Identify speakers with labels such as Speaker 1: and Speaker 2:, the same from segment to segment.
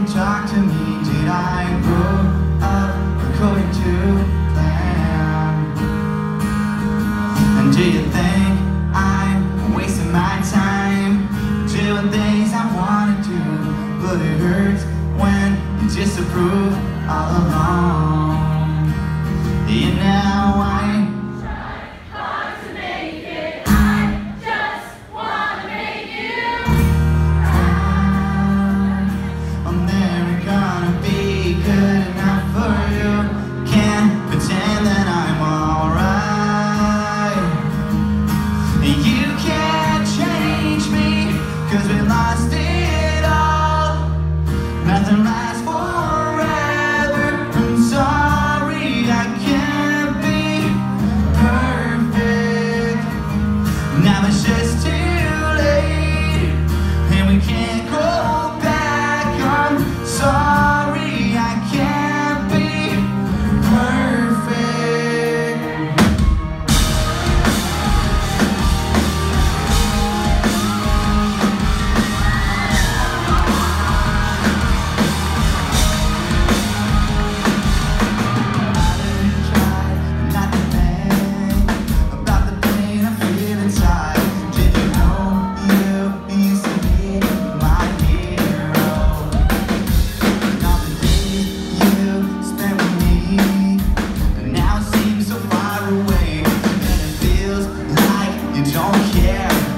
Speaker 1: and talk to me, did I grow up according to plan? And do you think I'm wasting my time doing things I want to do? But it hurts when you disapprove all along.
Speaker 2: You
Speaker 1: know. Christian. You don't care.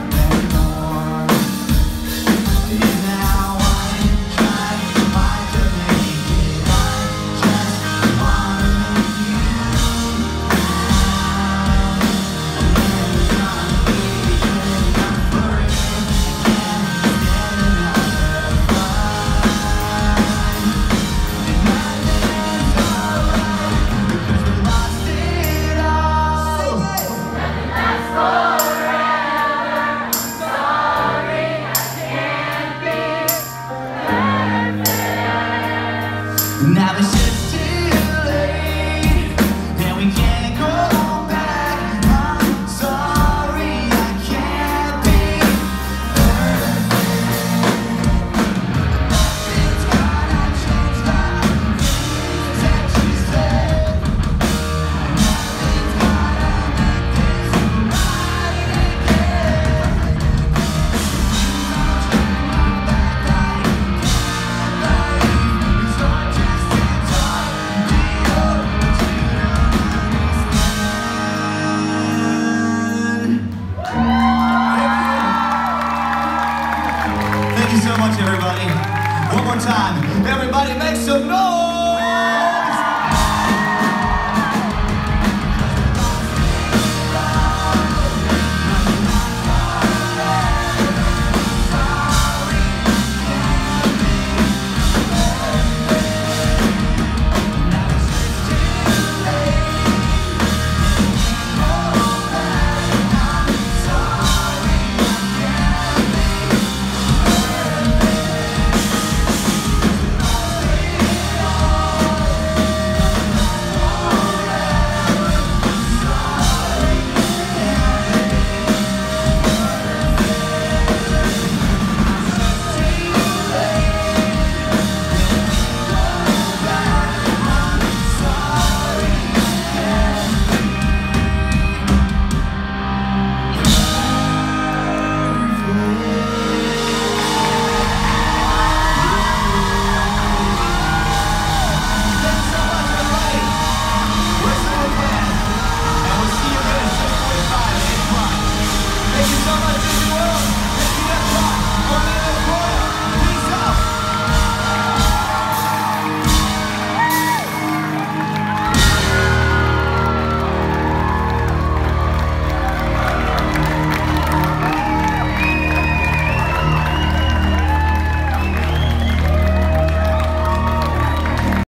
Speaker 1: Thank you so much, everybody. One more time. Everybody make some noise!